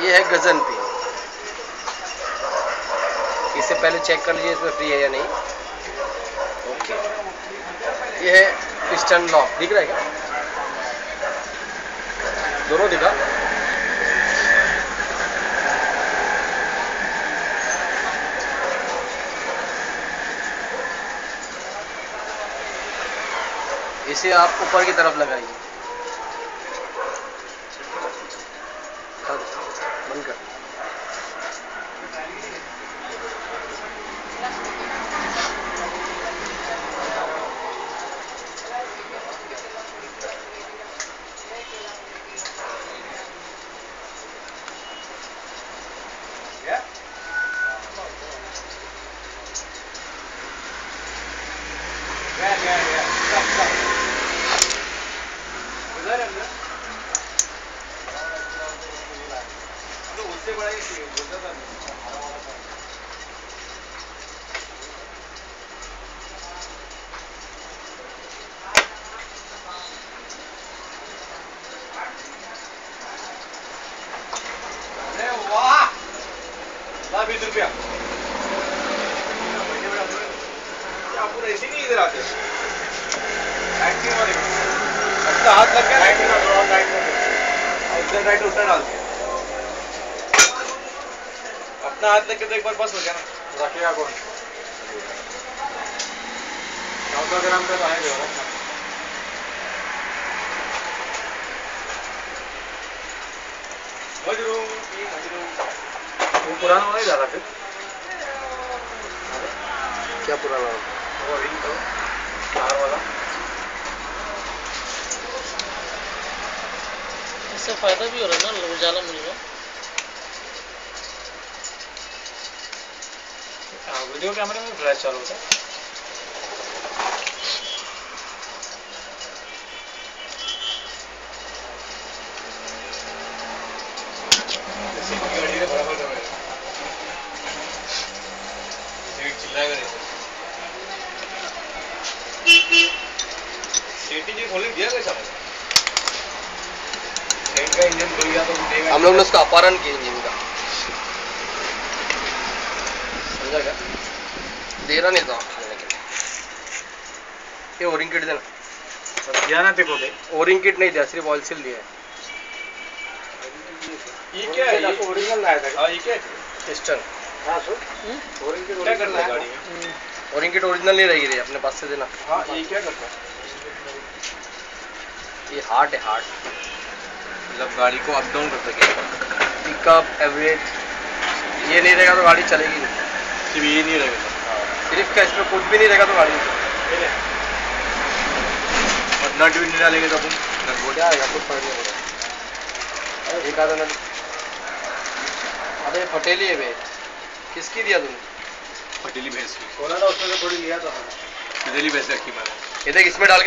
ये है गजन पिन इससे पहले चेक कर लीजिए, इसमें फ्री है या नहीं। ओके ये है पिस्टन लॉक दिख रहा है क्या? दोनों दिखा। इसे आप ऊपर की तरफ़ लगाइए। nunca. Yeah? Yeah, yeah, yeah. Stop, stop. बीस रुपया आपको ऐसे नहीं इधर आते अपना हाथ लग गया और राइट में उधर राइट उधर डालते अपना हाथ लग के तो एक बार बस हो गया ना? रखेगा कौन? चौदह ग्राम का तो है है। मजरूम की मजरूम। वो पुराना वाला ही जा फिर। क्या पुराना होगा वो रिंग तो चार वाला। इससे फ़ायदा भी हो रहा है ना उजाला मिल रहा हाँ। वीडियो कैमरे में फ्लैश चालू होता है। सीट सीटी जी खोलने दिया कैसा? ट्रेन का इंजन खुल गया तो हम लोग ने उसका अपहरण किया इंजन का। समझा क्या? दे रहा नहीं था। के ये ओरिंग किट देना। दिया ना देखो भाई ओरिंग किट नहीं दिया सिर्फ़ ऑयल सील दिया है। ये क्या है? ओरिजिनल लाया था हाँ ये क्या है? पिस्टन हाँ हम्म? ओरिजिनल है? गाड़ी में हम्म, ओरिजिनल नहीं रहेगी रे अपने पास से देना। हाँ ये क्या करता है? ये हार्ट है हार्ट मतलब गाड़ी को अप डाउन कर सके। पिकअप एवरेज ये नहीं रहेगा तो गाड़ी चलेगी नहीं। सिर्फ़ ये नहीं रहेगा सिर्फ़ क्या इसमें कुछ भी नहीं रहेगा तो गाड़ी और नट भी नहीं डालेंगे तो अपन नट क्या आएगा कुछ फ़र्क नहीं पड़ेगा एक आधा नट अबे फटेली है बे। किसकी दिया तुमने पटेली भैंस की। बोला था उसमें थोड़ी लिया था। पटेली भैंस रखी बात है देख इसमें डाल के